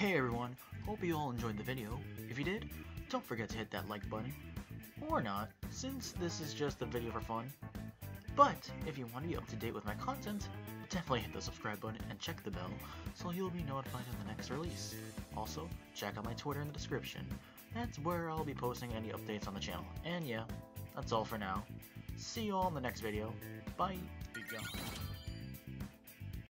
Hey everyone, hope you all enjoyed the video. If you did, don't forget to hit that like button. Or not, since this is just a video for fun. But, if you want to be up to date with my content, definitely hit the subscribe button and check the bell so you'll be notified of the next release. Also, check out my Twitter in the description. That's where I'll be posting any updates on the channel. And yeah, that's all for now. See you all in the next video. Bye.